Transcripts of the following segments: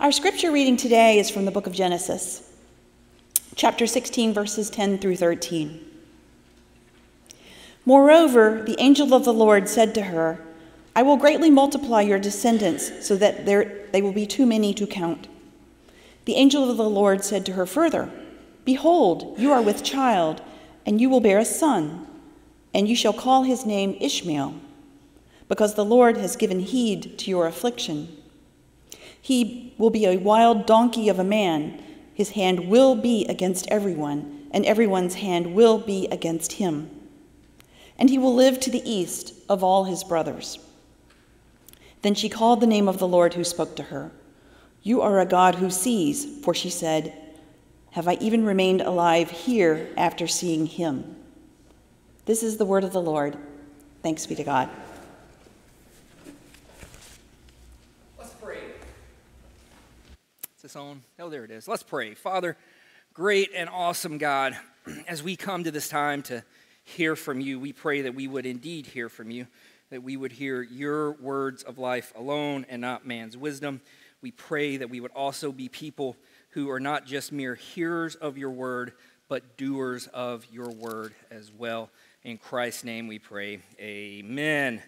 Our scripture reading today is from the book of Genesis, chapter 16, verses 10 through 13. Moreover, the angel of the Lord said to her, I will greatly multiply your descendants so that there, they will be too many to count. The angel of the Lord said to her further, Behold, you are with child, and you will bear a son, and you shall call his name Ishmael, because the Lord has given heed to your affliction. He will be a wild donkey of a man. His hand will be against everyone, and everyone's hand will be against him. And he will live to the east of all his brothers. Then she called the name of the Lord who spoke to her. You are a God who sees, for she said, Have I even remained alive here after seeing him? This is the word of the Lord. Thanks be to God. This on? Oh, there it is. Let's pray. Father, great and awesome God, as we come to this time to hear from you, we pray that we would indeed hear from you, that we would hear your words of life alone and not man's wisdom. We pray that we would also be people who are not just mere hearers of your word, but doers of your word as well. In Christ's name we pray. Amen.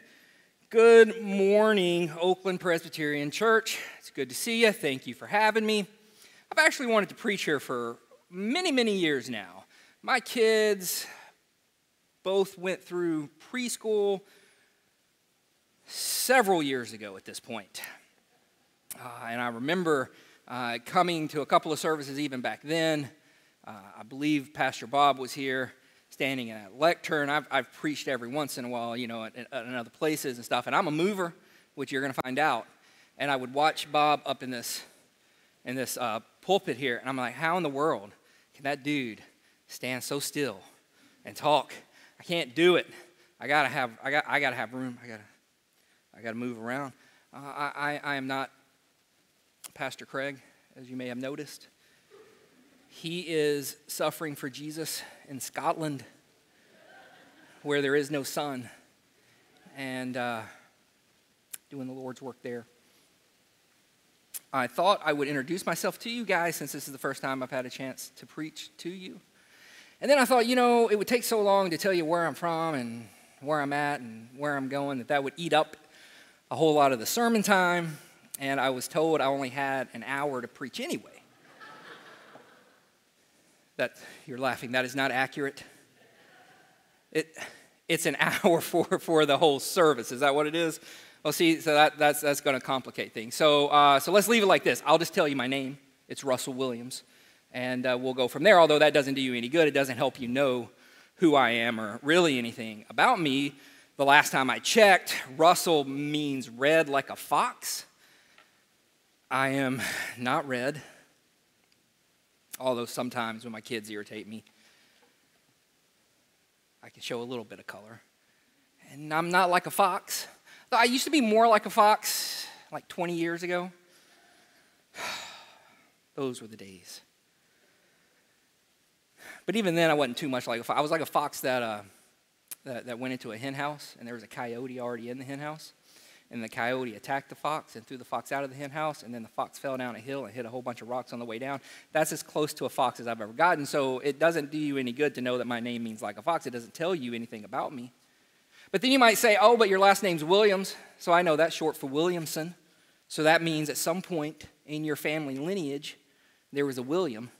Good morning, Oakland Presbyterian Church. It's good to see you. Thank you for having me. I've actually wanted to preach here for many, many years now. My kids both went through preschool several years ago at this point. Uh, and I remember uh, coming to a couple of services even back then. Uh, I believe Pastor Bob was here standing in a lectern. I've, I've preached every once in a while, you know, at other places and stuff. And I'm a mover, which you're going to find out. And I would watch Bob up in this, in this uh, pulpit here, and I'm like, how in the world can that dude stand so still and talk? I can't do it. I gotta have, I got, I gotta have room. I gotta, I gotta move around. Uh, I, I, I am not Pastor Craig, as you may have noticed. He is suffering for Jesus in Scotland where there is no sun and uh, doing the Lord's work there. I thought I would introduce myself to you guys since this is the first time I've had a chance to preach to you. And then I thought, you know, it would take so long to tell you where I'm from and where I'm at and where I'm going that that would eat up a whole lot of the sermon time. And I was told I only had an hour to preach anyway. That you're laughing. That is not accurate. It, it's an hour for, for the whole service. Is that what it is? Well, see, so that, that's, that's going to complicate things. So, uh, so let's leave it like this. I'll just tell you my name. It's Russell Williams. And uh, we'll go from there. Although that doesn't do you any good, it doesn't help you know who I am or really anything about me. The last time I checked, Russell means red like a fox. I am not red although sometimes when my kids irritate me, I can show a little bit of color. And I'm not like a fox. I used to be more like a fox like 20 years ago. Those were the days. But even then, I wasn't too much like a fox. I was like a fox that, uh, that, that went into a hen house, and there was a coyote already in the hen house and the coyote attacked the fox and threw the fox out of the hen house, and then the fox fell down a hill and hit a whole bunch of rocks on the way down. That's as close to a fox as I've ever gotten. So it doesn't do you any good to know that my name means like a fox. It doesn't tell you anything about me. But then you might say, oh, but your last name's Williams. So I know that's short for Williamson. So that means at some point in your family lineage, there was a William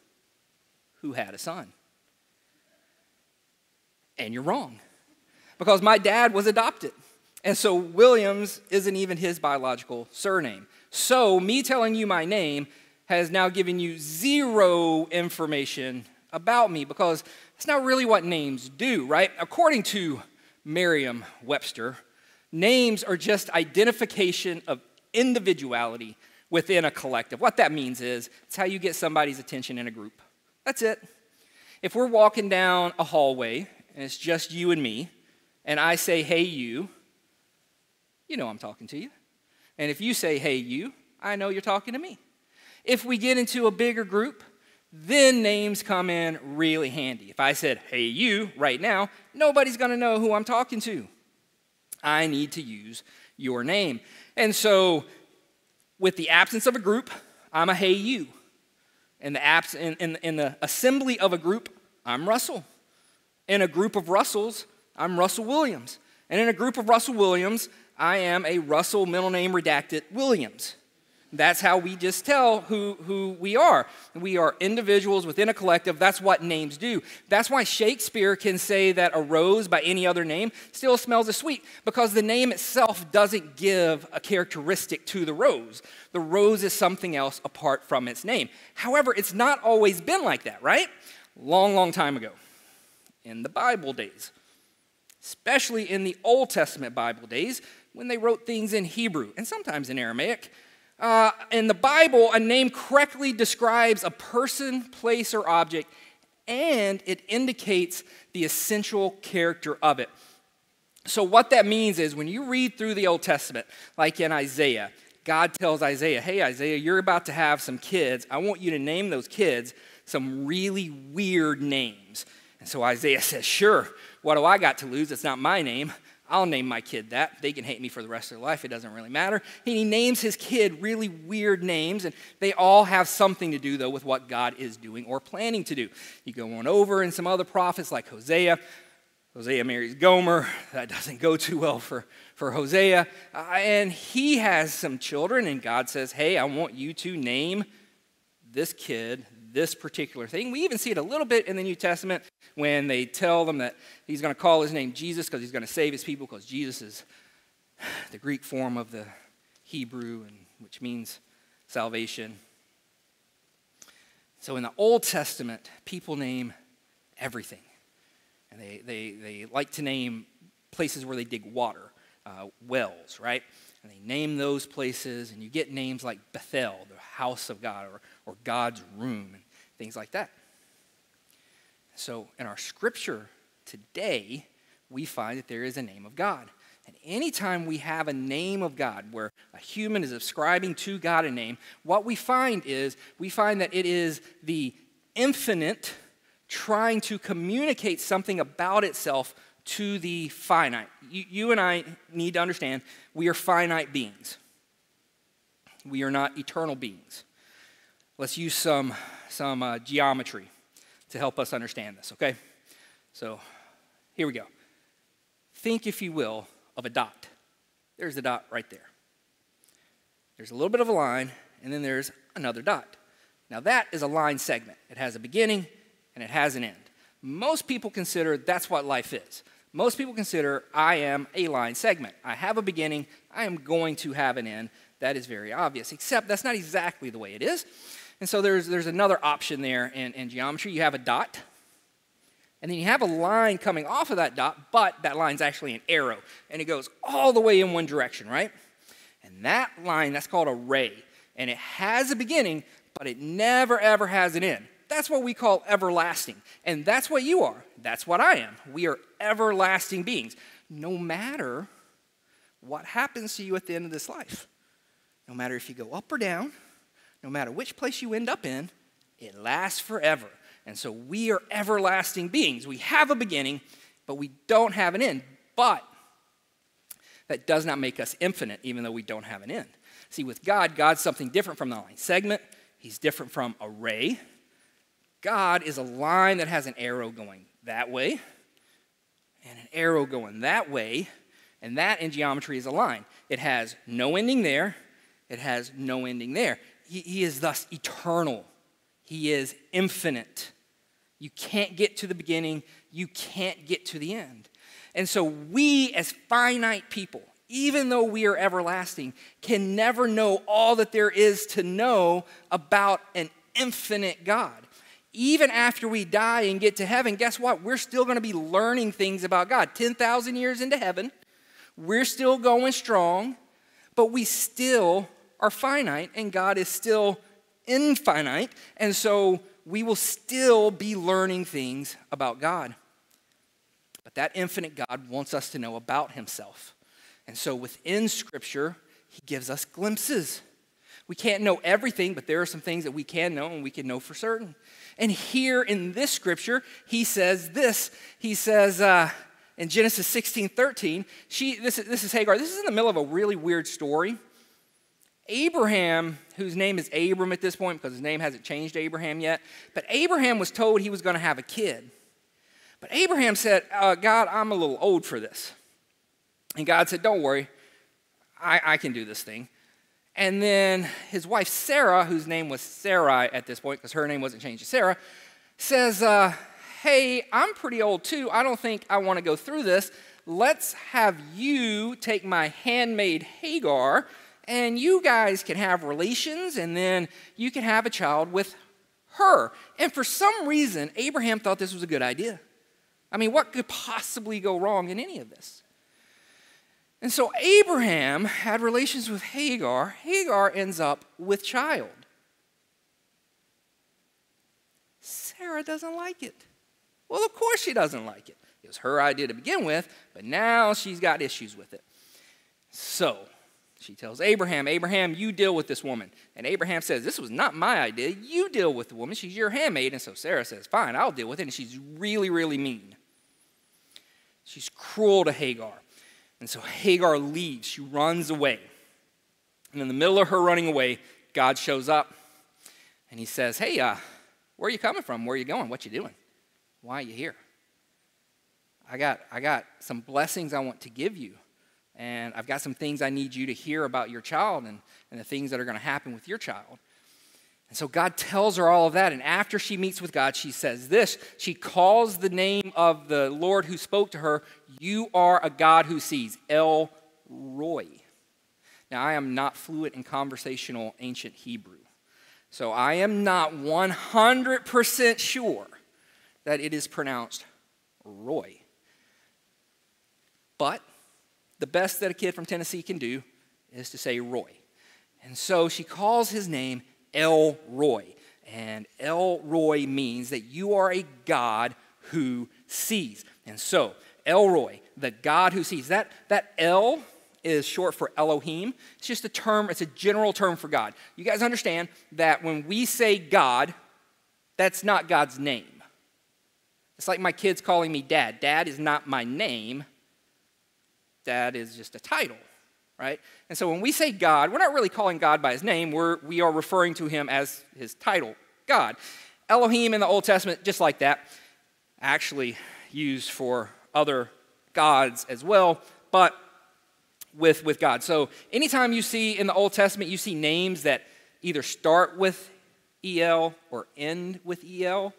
who had a son. And you're wrong. Because my dad was adopted. And so Williams isn't even his biological surname. So me telling you my name has now given you zero information about me because that's not really what names do, right? According to Merriam Webster, names are just identification of individuality within a collective. What that means is it's how you get somebody's attention in a group. That's it. If we're walking down a hallway and it's just you and me, and I say, hey, you, you know I'm talking to you. And if you say, hey, you, I know you're talking to me. If we get into a bigger group, then names come in really handy. If I said, hey, you, right now, nobody's gonna know who I'm talking to. I need to use your name. And so, with the absence of a group, I'm a hey you. In the, abs- in, in, in the assembly of a group, I'm Russell. In a group of Russells, I'm Russell Williams. And in a group of Russell Williams, I am a Russell middle name redacted Williams. That's how we just tell who, who we are. We are individuals within a collective. That's what names do. That's why Shakespeare can say that a rose by any other name still smells as sweet, because the name itself doesn't give a characteristic to the rose. The rose is something else apart from its name. However, it's not always been like that, right? Long, long time ago, in the Bible days, especially in the Old Testament Bible days, when they wrote things in Hebrew and sometimes in Aramaic uh, in the Bible, a name correctly describes a person, place, or object, and it indicates the essential character of it. So, what that means is when you read through the Old Testament, like in Isaiah, God tells Isaiah, Hey, Isaiah, you're about to have some kids. I want you to name those kids some really weird names. And so Isaiah says, Sure, what do I got to lose? It's not my name. I'll name my kid that. They can hate me for the rest of their life. It doesn't really matter. And he names his kid really weird names, and they all have something to do, though, with what God is doing or planning to do. You go on over in some other prophets like Hosea. Hosea marries Gomer. That doesn't go too well for, for Hosea. Uh, and he has some children, and God says, Hey, I want you to name this kid this particular thing. We even see it a little bit in the New Testament when they tell them that he's going to call his name Jesus because he's going to save his people because Jesus is the Greek form of the Hebrew, and, which means salvation. So in the Old Testament, people name everything. And they, they, they like to name places where they dig water, uh, wells, right? And they name those places, and you get names like Bethel, the house of God, or, or God's room, and things like that. So in our scripture today, we find that there is a name of God. And anytime we have a name of God where a human is ascribing to God a name, what we find is we find that it is the infinite trying to communicate something about itself to the finite. You, you, and I need to understand we are finite beings, we are not eternal beings. Let's use some, some uh, geometry to help us understand this, okay? So here we go. Think, if you will, of a dot. There's a dot right there. There's a little bit of a line, and then there's another dot. Now, that is a line segment. It has a beginning and it has an end. Most people consider that's what life is. Most people consider I am a line segment. I have a beginning, I am going to have an end. That is very obvious, except that's not exactly the way it is. And so there's, there's another option there in, in geometry. You have a dot, and then you have a line coming off of that dot, but that line's actually an arrow, and it goes all the way in one direction, right? And that line, that's called a ray, and it has a beginning, but it never ever has an end. That's what we call everlasting. And that's what you are. That's what I am. We are everlasting beings, no matter what happens to you at the end of this life. No matter if you go up or down, no matter which place you end up in, it lasts forever. And so we are everlasting beings. We have a beginning, but we don't have an end. But that does not make us infinite, even though we don't have an end. See, with God, God's something different from the line segment. He's different from a ray. God is a line that has an arrow going that way and an arrow going that way, and that in geometry is a line. It has no ending there, it has no ending there. He, he is thus eternal, He is infinite. You can't get to the beginning, you can't get to the end. And so, we as finite people, even though we are everlasting, can never know all that there is to know about an infinite God even after we die and get to heaven, guess what? We're still going to be learning things about God. 10,000 years into heaven, we're still going strong, but we still are finite, and God is still infinite. And so we will still be learning things about God. But that infinite God wants us to know about Himself. And so within Scripture, He gives us glimpses. We can't know everything, but there are some things that we can know and we can know for certain. And here in this scripture, he says this. He says uh, in Genesis 16 13, she, this, is, this is Hagar. This is in the middle of a really weird story. Abraham, whose name is Abram at this point because his name hasn't changed to Abraham yet, but Abraham was told he was going to have a kid. But Abraham said, uh, God, I'm a little old for this. And God said, Don't worry, I, I can do this thing. And then his wife Sarah, whose name was Sarai at this point because her name wasn't changed to Sarah, says, uh, Hey, I'm pretty old too. I don't think I want to go through this. Let's have you take my handmaid Hagar, and you guys can have relations, and then you can have a child with her. And for some reason, Abraham thought this was a good idea. I mean, what could possibly go wrong in any of this? And so Abraham had relations with Hagar. Hagar ends up with child. Sarah doesn't like it. Well, of course she doesn't like it. It was her idea to begin with, but now she's got issues with it. So she tells Abraham, Abraham, you deal with this woman. And Abraham says, This was not my idea. You deal with the woman. She's your handmaid. And so Sarah says, Fine, I'll deal with it. And she's really, really mean. She's cruel to Hagar. And so Hagar leaves. She runs away. And in the middle of her running away, God shows up and he says, Hey, uh, where are you coming from? Where are you going? What you doing? Why are you here? I got, I got some blessings I want to give you. And I've got some things I need you to hear about your child and, and the things that are going to happen with your child. And so God tells her all of that. And after she meets with God, she says this She calls the name of the Lord who spoke to her, You are a God who sees, El Roi. Now, I am not fluent in conversational ancient Hebrew. So I am not 100% sure that it is pronounced Roy. But the best that a kid from Tennessee can do is to say Roy. And so she calls his name El Roi. And El Roi means that you are a God who sees. And so, El Roi, the God who sees, that, that El is short for Elohim. It's just a term, it's a general term for God. You guys understand that when we say God, that's not God's name. It's like my kids calling me dad. Dad is not my name, dad is just a title, right? And so when we say God, we're not really calling God by his name, we're, we are referring to him as his title, God. Elohim in the Old Testament, just like that, actually used for other gods as well, but with, with God. So anytime you see in the Old Testament, you see names that either start with EL or end with EL,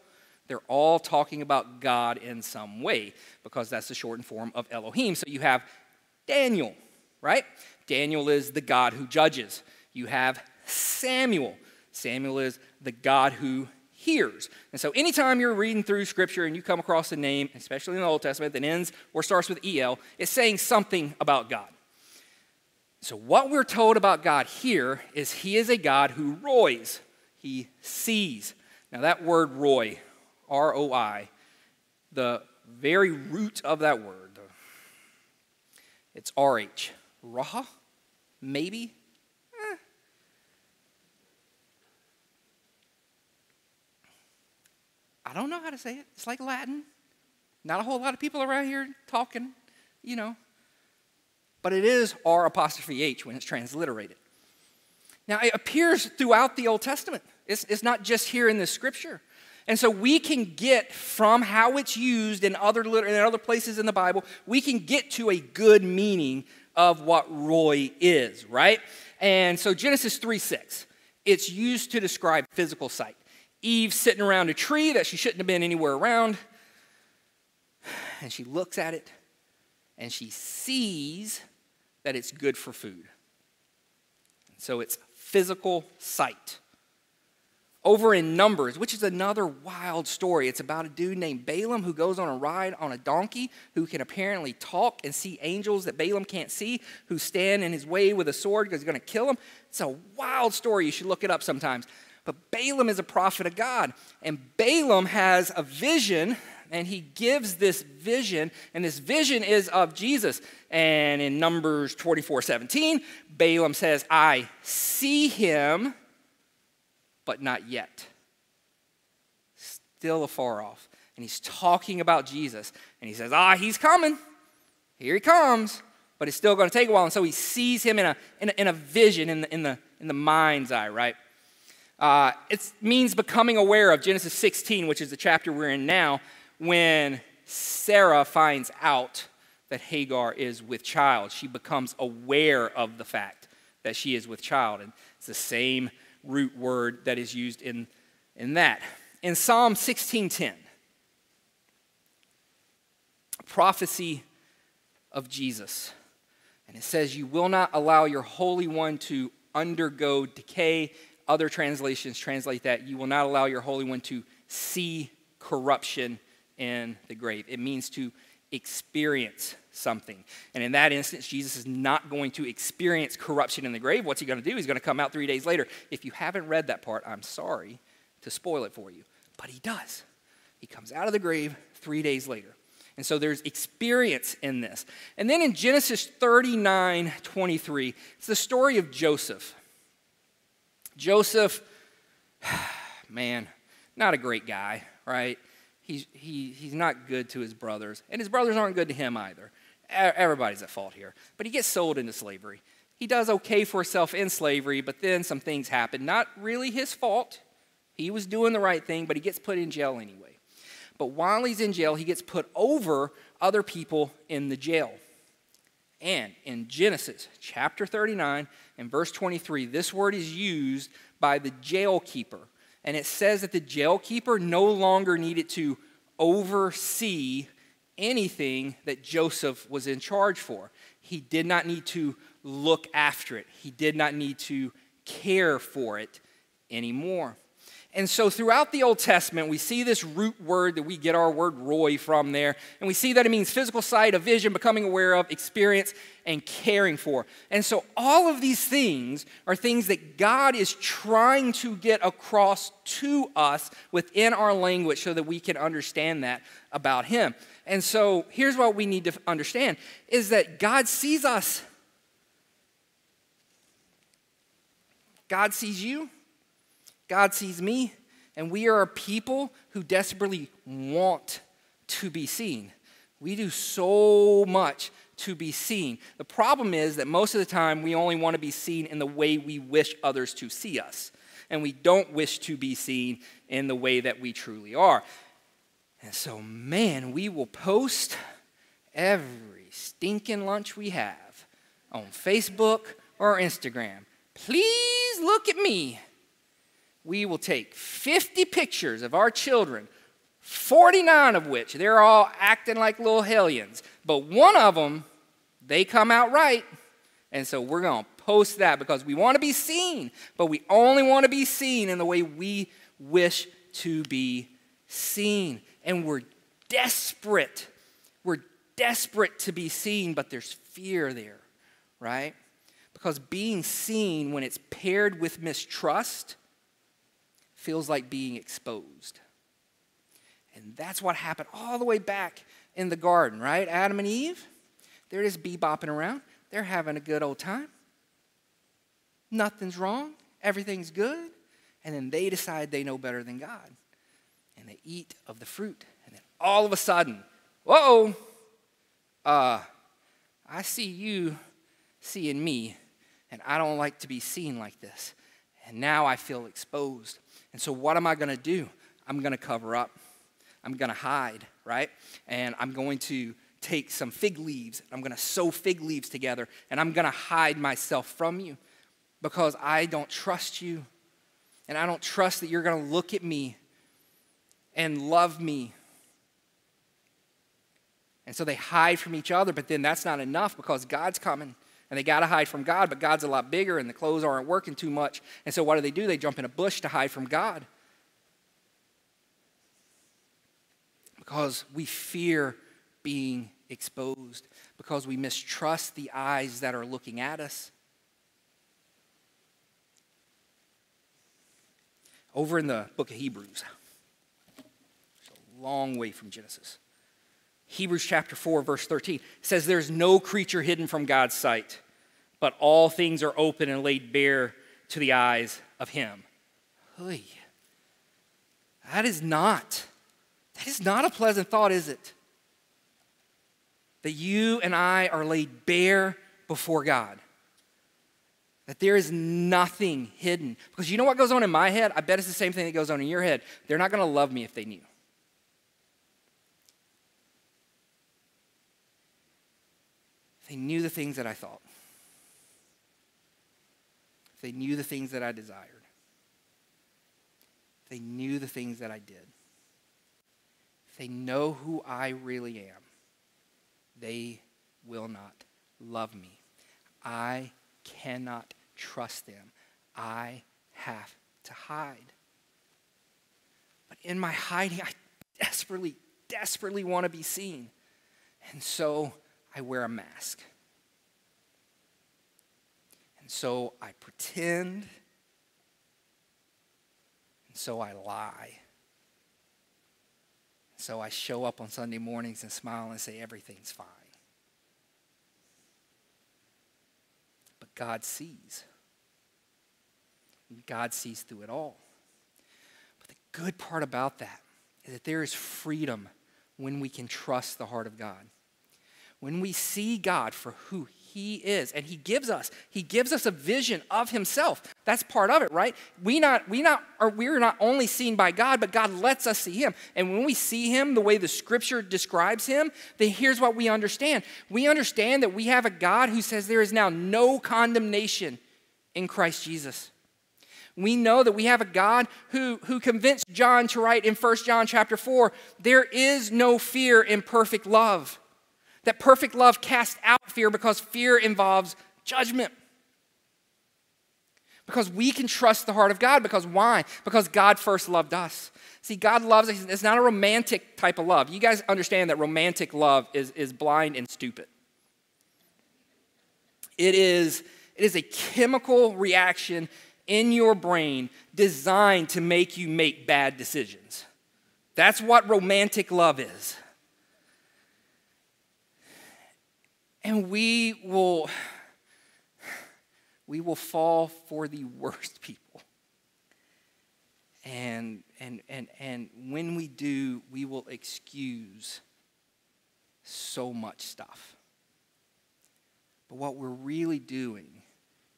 they're all talking about God in some way because that's the shortened form of Elohim. So you have Daniel, right? Daniel is the God who judges. You have Samuel. Samuel is the God who hears. And so anytime you're reading through scripture and you come across a name, especially in the Old Testament, that ends or starts with EL, it's saying something about God. So what we're told about God here is he is a God who roys. He sees. Now that word roy R O I, the very root of that word, it's RH. Raha? Maybe? Eh. I don't know how to say it. It's like Latin. Not a whole lot of people around here talking, you know. But it is R apostrophe H when it's transliterated. Now, it appears throughout the Old Testament. It's, it's not just here in this scripture. And so we can get from how it's used in other, in other places in the Bible, we can get to a good meaning of what Roy is, right? And so Genesis 3 6, it's used to describe physical sight. Eve sitting around a tree that she shouldn't have been anywhere around, and she looks at it and she sees that it's good for food. So it's physical sight over in Numbers, which is another wild story. It's about a dude named Balaam who goes on a ride on a donkey who can apparently talk and see angels that Balaam can't see, who stand in his way with a sword because he's going to kill him. It's a wild story. You should look it up sometimes. But Balaam is a prophet of God, and Balaam has a vision. And he gives this vision, and this vision is of Jesus. And in Numbers 24 17, Balaam says, I see him but not yet. Still afar off. And he's talking about Jesus. And he says, Ah, he's coming. Here he comes. but it's still going to take a while. And so he sees him in a, in a, in a vision, in the, in, the, in the mind's eye, right? Uh, it means becoming aware of Genesis 16, which is the chapter we're in now, when Sarah finds out that Hagar is with child. She becomes aware of the fact that she is with child. And it's the same root word that is used in, in that. In Psalm 16:10, prophecy of Jesus. And it says, You will not allow your Holy One to undergo decay. Other translations translate that, You will not allow your Holy One to see corruption in the grave. It means to experience something. And in that instance, Jesus is not going to experience corruption in the grave. What's he going to do? He's going to come out three days later. If you haven't read that part, I'm sorry to spoil it for you. But he does. He comes out of the grave three days later. And so there's experience in this. And then in Genesis 39 23, it's the story of Joseph. Joseph, man, not a great guy, right? He's, he, he's not good to his brothers, and his brothers aren't good to him either. Everybody's at fault here. But he gets sold into slavery. He does okay for himself in slavery, but then some things happen. Not really his fault. He was doing the right thing, but he gets put in jail anyway. But while he's in jail, he gets put over other people in the jail. And in Genesis chapter 39 and verse 23, this word is used by the jail keeper and it says that the jailkeeper no longer needed to oversee anything that Joseph was in charge for. He did not need to look after it, he did not need to care for it anymore. And so throughout the Old Testament, we see this root word that we get our word Roy from there. And we see that it means physical sight, a vision, becoming aware of, experience, and caring for. And so all of these things are things that God is trying to get across to us within our language so that we can understand that about Him. And so here's what we need to understand is that God sees us. God sees you. God sees me, and we are a people who desperately want to be seen. We do so much to be seen. The problem is that most of the time we only want to be seen in the way we wish others to see us, and we don't wish to be seen in the way that we truly are. And so, man, we will post every stinking lunch we have on Facebook or Instagram. Please look at me we will take 50 pictures of our children, 49 of which they're all acting like little hellions, but one of them, they come out right. And so we're going to post that because we want to be seen, but we only want to be seen in the way we wish to be seen. And we're desperate. We're desperate to be seen, but there's fear there, right? Because being seen, when it's paired with mistrust, feels like being exposed. And that's what happened all the way back in the garden, right? Adam and Eve, they're just bebopping around. They're having a good old time. Nothing's wrong. Everything's good. And then they decide they know better than God. And they eat of the fruit. And then all of a sudden, whoa, uh, I see you seeing me, and I don't like to be seen like this. And now I feel exposed. And so, what am I going to do? I'm going to cover up. I'm going to hide, right? And I'm going to take some fig leaves. I'm going to sew fig leaves together, and I'm going to hide myself from you because I don't trust you. And I don't trust that you're going to look at me and love me. And so they hide from each other, but then that's not enough because God's coming and they got to hide from God, but God's a lot bigger and the clothes aren't working too much. And so what do they do? They jump in a bush to hide from God. Because we fear being exposed, because we mistrust the eyes that are looking at us. Over in the book of Hebrews, long way from Genesis. Hebrews chapter 4, verse 13 says, There's no creature hidden from God's sight, but all things are open and laid bare to the eyes of Him. Oy. That is not, that is not a pleasant thought, is it? that you and I are laid bare before God. That there is nothing hidden. Because you know what goes on in my head? I bet it's the same thing that goes on in your head. They're not going to love me if they knew. They knew the things that I thought, they knew the things that I desired, they knew the things that I did, they know who I really am, they will not love me. I cannot trust them. I have to hide. But in my hiding, I desperately, desperately want to be seen. And so I wear a mask. And so I pretend. And so I lie. So I show up on Sunday mornings and smile and say everything's fine. But God sees. God sees through it all. But the good part about that is that there is freedom when we can trust the heart of God when we see God for who he is and he gives us he gives us a vision of himself. That's part of it right? We not we not are we're not only seen by god but god lets us see him. And when we see him the way the scripture describes him then here's what we understand. We understand that we have a god who says there is now no condemnation in christ jesus. We know that we have a god who, who convinced john to write in 1 john chapter 4 there is no fear in perfect love that perfect love casts out fear because fear involves judgment. Because we can trust the heart of God. Because why? Because God first loved us. See, God loves us. It's not a romantic type of love. You guys understand that romantic love is, is blind and stupid. It is, it is a chemical reaction in your brain designed to make you make bad decisions. That's what romantic love is. And we will we will fall for the worst people. And and and and when we do, we will excuse so much stuff. But what we're really doing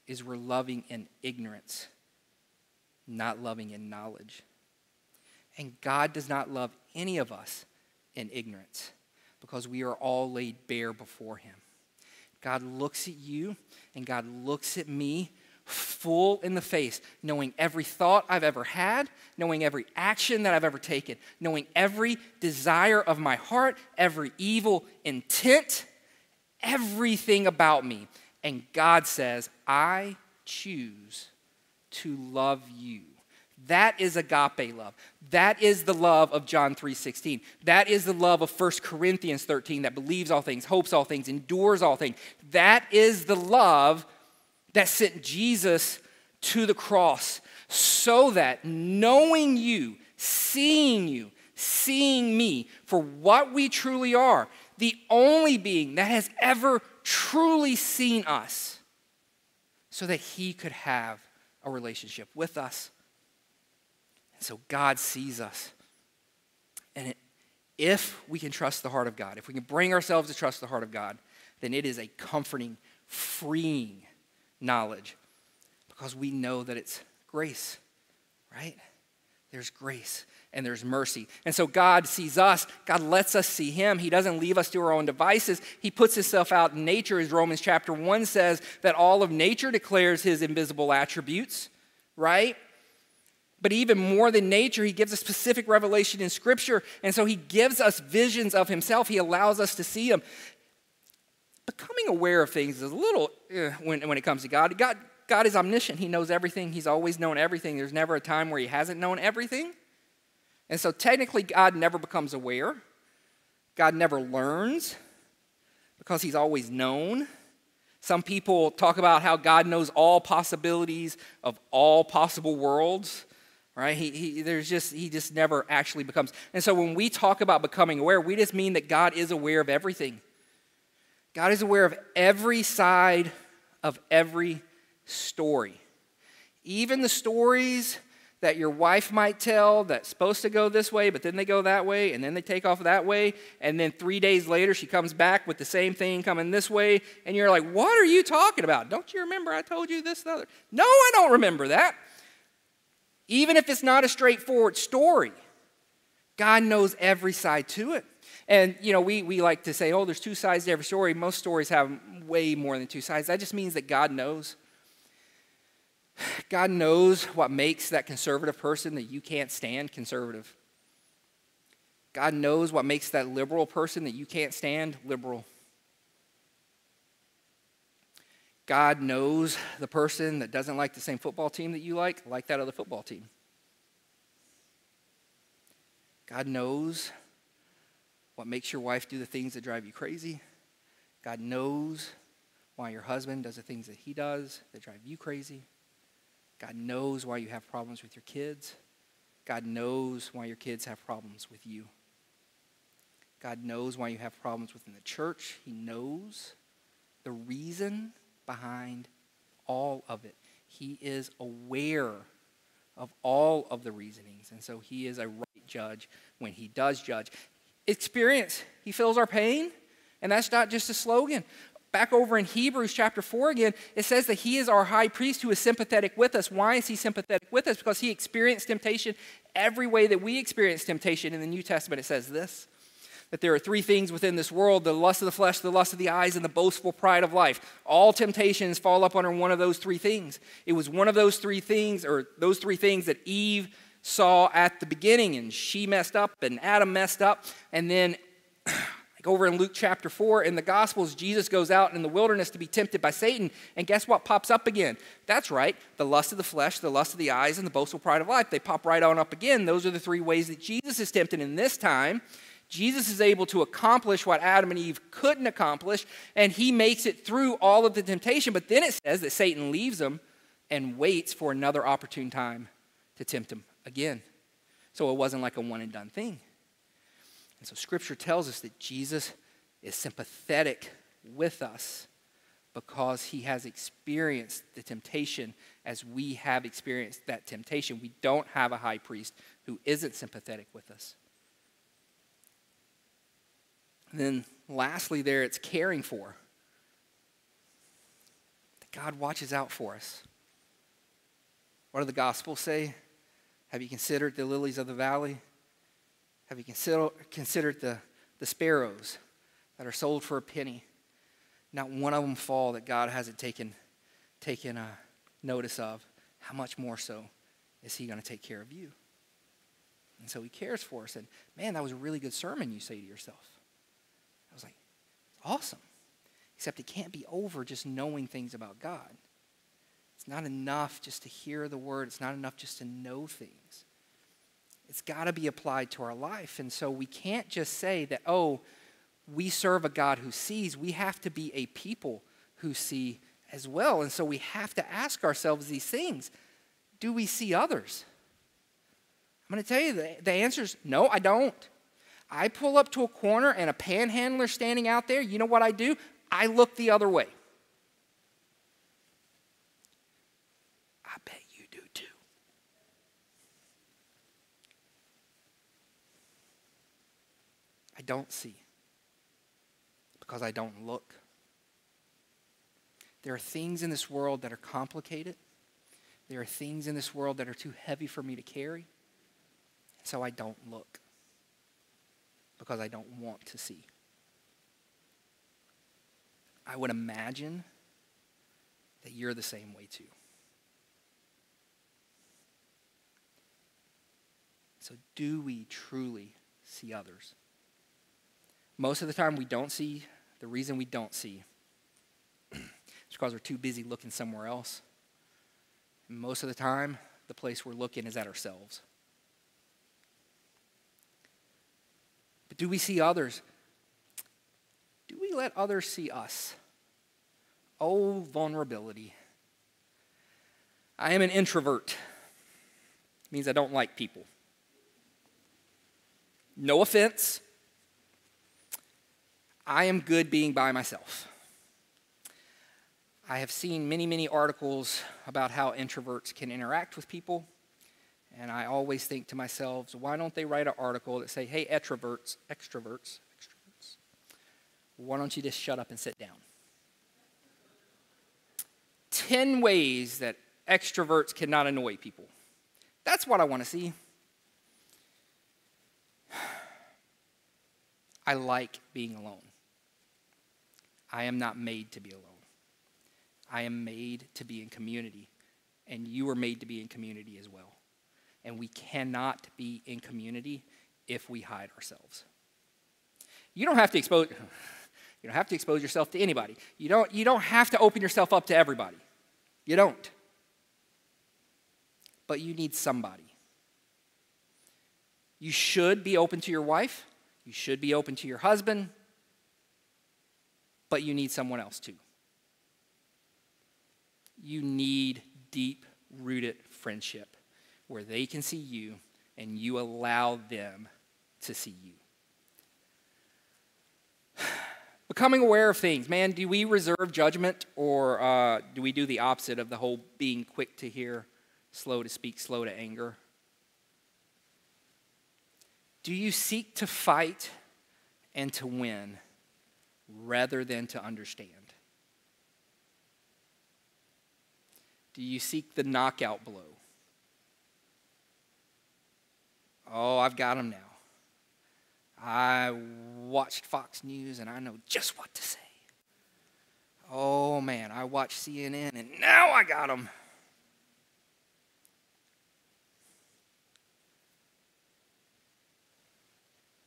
is we're loving in ignorance, not loving in knowledge. And God does not love any of us in ignorance because we are all laid bare before Him. God looks at you and God looks at me full in the face, knowing every thought I've ever had, knowing every action that I've ever taken, knowing every desire of my heart, every evil intent, everything about me. And God says, I choose to love you that is agape love. That is the love of John 3:16. That is the love of 1 Corinthians 13 that believes all things, hopes all things, endures all things. That is the love that sent Jesus to the cross so that knowing you, seeing you, seeing me for what we truly are, the only being that has ever truly seen us, so that he could have a relationship with us so God sees us. And it, if we can trust the heart of God, if we can bring ourselves to trust the heart of God, then it is a comforting, freeing knowledge because we know that it's grace, right? There's grace and there's mercy. And so God sees us. God lets us see Him. He doesn't leave us to our own devices. He puts Himself out in nature, as Romans chapter 1 says, that all of nature declares His invisible attributes, right? But even more than nature, he gives a specific revelation in Scripture. And so he gives us visions of himself. He allows us to see him. Becoming aware of things is a little eh, when, when it comes to God. God. God is omniscient. He knows everything. He's always known everything. There's never a time where he hasn't known everything. And so technically, God never becomes aware. God never learns because he's always known. Some people talk about how God knows all possibilities of all possible worlds right he, he there's just he just never actually becomes and so when we talk about becoming aware we just mean that god is aware of everything god is aware of every side of every story even the stories that your wife might tell that's supposed to go this way, but then they go that way, and then they take off that way, and then three days later she comes back with the same thing coming this way, and you're like, What are you talking about? Don't you remember I told you this and other? No, I don't remember that. Even if it's not a straightforward story, God knows every side to it. And, you know, we, we like to say, oh, there's two sides to every story. Most stories have way more than two sides. That just means that God knows. God knows what makes that conservative person that you can't stand conservative. God knows what makes that liberal person that you can't stand liberal. God knows the person that doesn't like the same football team that you like, like that other football team. God knows what makes your wife do the things that drive you crazy. God knows why your husband does the things that he does that drive you crazy. God knows why you have problems with your kids. God knows why your kids have problems with you. God knows why you have problems within the church. He knows the reason behind all of it. He is aware of all of the reasonings. And so he is a right judge when he does judge. Experience, he feels our pain. And that's not just a slogan back over in Hebrews chapter 4 again, it says that he is our high priest who is sympathetic with us. Why is he sympathetic with us? Because he experienced temptation every way that we experience temptation. In the New Testament, it says this that there are three things within this world the lust of the flesh, the lust of the eyes, and the boastful pride of life. All temptations fall up under one of those three things. It was one of those three things, or those three things that Eve saw at the beginning, and she messed up, and Adam messed up, and then like over in Luke chapter 4 in the Gospels, Jesus goes out in the wilderness to be tempted by Satan. And guess what pops up again? That's right, the lust of the flesh, the lust of the eyes, and the boastful pride of life. They pop right on up again. Those are the three ways that Jesus is tempted. And this time, Jesus is able to accomplish what Adam and Eve couldn't accomplish, and he makes it through all of the temptation. But then it says that Satan leaves him and waits for another opportune time to tempt him again. So it wasn't like a one and done thing. And so scripture tells us that Jesus is sympathetic with us because he has experienced the temptation as we have experienced that temptation. We don't have a high priest who isn't sympathetic with us. And then lastly, there it's caring for. God watches out for us. What do the Gospels say? Have you considered the lilies of the valley? Have you consider, considered the, the sparrows that are sold for a penny? Not one of them fall that God hasn't taken, taken uh, notice of. How much more so is He going to take care of you? And so He cares for us. And man, that was a really good sermon, you say to yourself. Awesome. Except it can't be over just knowing things about God. It's not enough just to hear the word, it's not enough just to know things. It's got to be applied to our life. And so we can't just say that, oh, we serve a God who sees. We have to be a people who see as well. And so we have to ask ourselves these things Do we see others? I'm going to tell you the, the answer is no, I don't. I pull up to a corner and a panhandler standing out there. You know what I do? I look the other way. I bet you do too. I don't see because I don't look. There are things in this world that are complicated. There are things in this world that are too heavy for me to carry. So I don't look because I don't want to see. I would imagine that you're the same way too. So, do we truly see others? Most of the time, we don't see. The reason we don't see is because we're too busy looking somewhere else. And most of the time, the place we're looking is at ourselves. But do we see others? Do we let others see us? Oh, vulnerability. I am an introvert. It means I don't like people. No offense. I am good being by myself. I have seen many, many articles about how introverts can interact with people, And I always think to myself, why don't they write an article that say, hey, extroverts, extroverts, extroverts, why don't you just shut up and sit down? 10 ways that extroverts cannot annoy people. That's what I want to see. I like being alone. I am not made to be alone. I am made to be in community, and you are made to be in community as well. And we cannot be in community if we hide ourselves. You don't have to expose you don't have to expose yourself to anybody. You don't, you don't have to open yourself up to everybody. You don't. But you need somebody. You should be open to your wife. You should be open to your husband. But you need someone else too. You need deep rooted friendship where they can see you and you allow them to see you. Becoming aware of things. Man, do we reserve judgment or uh, do we do the opposite of the whole being quick to hear, slow to speak, slow to anger? Do you seek to fight and to win rather than to understand? Do you seek the knockout blow? Oh, I've got them now. I watched Fox News and I know just what to say. Oh man, I watched CNN and now I got them.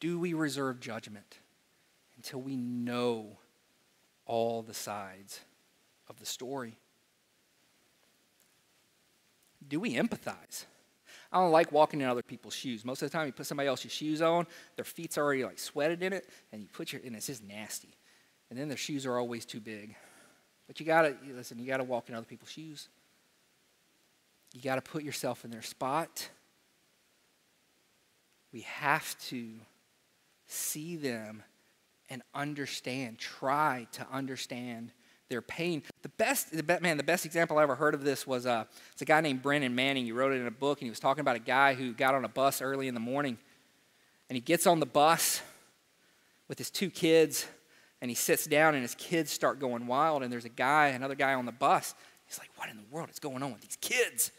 Do we reserve judgment until we know all the sides of the story? Do we empathize? I don't like walking in other people's shoes. Most of the time, you put somebody else's shoes on, their feet's already like sweated in it, and you put your, and it's just nasty. And then their shoes are always too big. But you gotta, listen, you gotta walk in other people's shoes. You gotta put yourself in their spot. We have to see them and understand, try to understand their pain. The best, man, the best example I ever heard of this was uh, it's a guy named Brennan Manning. He wrote it in a book, and he was talking about a guy who got on a bus early in the morning, and he gets on the bus with his two kids, and he sits down, and his kids start going wild, and there's a guy, another guy on the bus. He's like, "What in the world is going on with these kids?"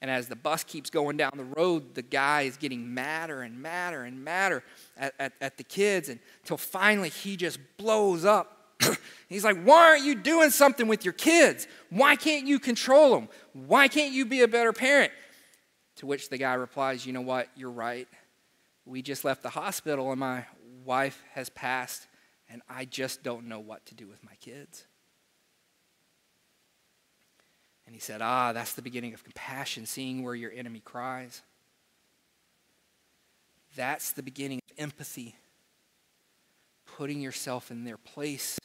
And as the bus keeps going down the road, the guy is getting madder and madder and madder at, at, at the kids and until finally he just blows up He's like, Why aren't you doing something with your kids? Why can't you control them? Why can't you be a better parent? To which the guy replies, You know what? You're right. We just left the hospital and my wife has passed, and I just don't know what to do with my kids. And he said, Ah, that's the beginning of compassion, seeing where your enemy cries. That's the beginning of empathy, putting yourself in their place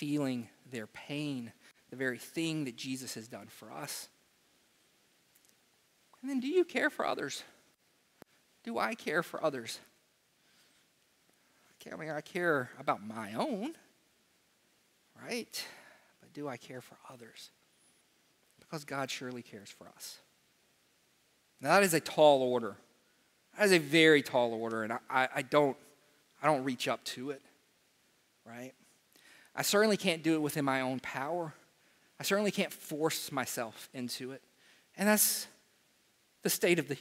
feeling their pain, the very thing that Jesus has done for us. And then, do you care for others? Do I care for others? I mean, I care about my own, right? But do I care for others? Because God surely cares for us. Now, that is a tall order. That is a very tall order, and I, I, don't, I don't reach up to it, right? I certainly can't do it within my own power. I certainly can't force myself into it. And that's the state of the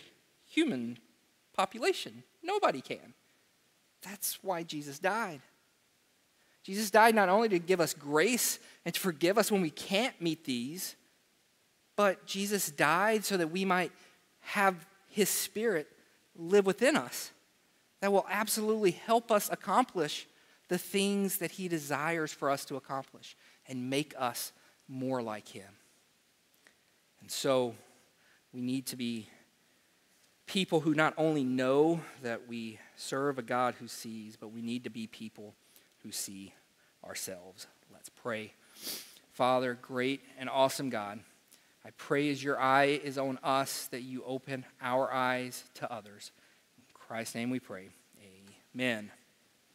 human population. Nobody can. That's why Jesus died. Jesus died not only to give us grace and to forgive us when we can't meet these, but Jesus died so that we might have his spirit live within us. That will absolutely help us accomplish the things that He desires for us to accomplish and make us more like Him. And so we need to be people who not only know that we serve a God who sees, but we need to be people who see ourselves. Let's pray. Father, great and awesome God, I pray as your eye is on us that you open our eyes to others. In Christ's name we pray. Amen.